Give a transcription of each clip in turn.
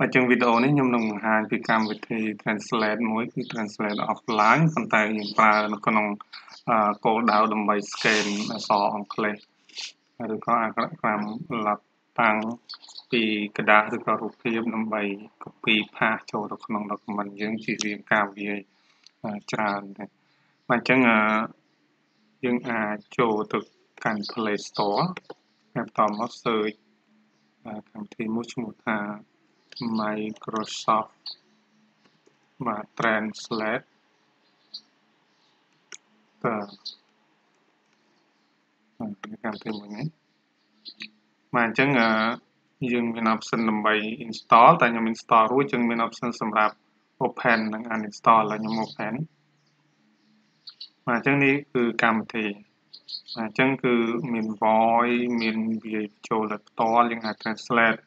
បាទអញ្ចឹងវីដេអូនេះខ្ញុំនឹងបង្ហាញពីកម្មវិធី translate មួយគឺ translate offline ប៉ុន្តែយើងប្រើនៅក្នុងគោលដៅដើម្បី scan អក្សរអង់គ្លេសឬក៏អក្ខរកម្មលັບតាំងពីกระดาษឬក៏រូបភាពដើម្បី copy paste ចូលទៅក្នុង document យើងជារៀងការវាយច្រើនទេបាទអញ្ចឹងយើងអាចចូលទៅកាន់ Play Store ហើយបន្តមក search កម្មវិធីមួយឈ្មោះថា Microsoft បាទ Translate បាទកម្មវិធីមួយនេះបាទអញ្ចឹងយើងមាន option ដើម្បី install តែខ្ញុំ install រួចចឹងមាន option សម្រាប់ open និង uninstall ហើយខ្ញុំ open បាទអញ្ចឹងនេះគឺកម្មវិធីបាទអញ្ចឹងគឺមាន voice មានវាចូលដល់ផ្ទាល់យើងអាច translate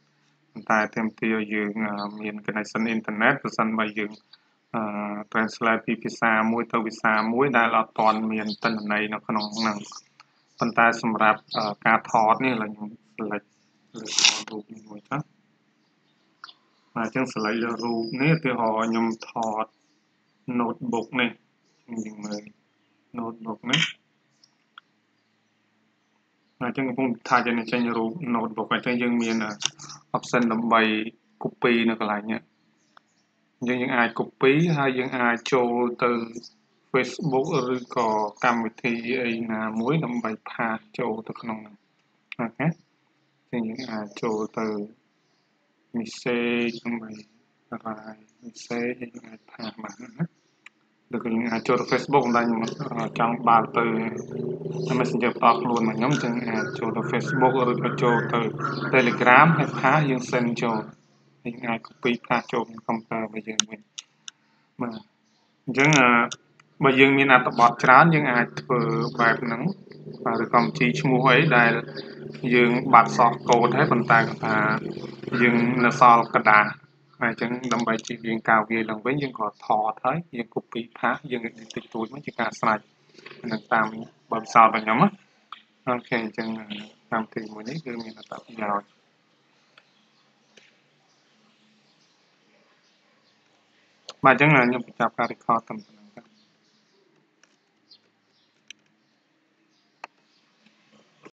តែទាមទារយើងមាន connection internet ប្រសិនបើយើង translate ពីភាសាមួយទៅភាសាមួយដែលអត់ទាន់មានទិន្នន័យនៅក្នុងហ្នឹងប៉ុន្តែសម្រាប់ការថតនេះឡើយខ្ញុំ select លើរូបនេះមួយចុះបាទអញ្ចឹង select លើរូបនេះឧទាហរណ៍ខ្ញុំថត notebook នេះយើងមើល notebook នេះអញ្ចឹងកំពុងថាយើងចេញរូប notebook អញ្ចឹងយើងមាន option ដើម្បី copy នៅកន្លែងនេះអញ្ចឹងយើងអាច copy ហើយយើងអាចចូលទៅ Facebook ឬក៏កម្មវិធីអីណាមួយដើម្បីផាសចូលទៅក្នុងហ្នឹងអូខេអញ្ចឹងយើងអាចចូលទៅ message ដើម្បី write message យើងអាចផាសបានណា ដូចខ្ញុំអាចចូល Facebook ដែរខ្ញុំចង់បាល់ទៅ Messenger ផ្ទាល់ខ្លួនមកខ្ញុំចឹងអាចចូលទៅ Facebook ឬក៏ចូលទៅ Telegram ហើយថាយើង send ចូលយើងអាច copy ថាចូលក្នុងកុំព្យូទ័ររបស់យើងវិញបាទអញ្ចឹងបើយើងមានអត្ថបទច្រើនយើងអាចធ្វើបែបហ្នឹងបាទឬក៏ជីឈ្មោះអីដែលយើងបាត់សោះកូដហើយប៉ុន្តែគាត់ថាយើងនៅសល់កដាស់ ហើយអញ្ចឹងដើម្បីជៀសវាងការវាយឡើងវិញយើងក៏ថតហើយយើង copy ផាសយើងតិចតួចមកជាការស្រាច់នឹងតាមបើផ្សោតរបស់ខ្ញុំណាអូខេអញ្ចឹងតាមទីមួយនេះគឺមានអត្ថប្រយោជន៍បាទអញ្ចឹងខ្ញុំបញ្ចប់ការ record តាម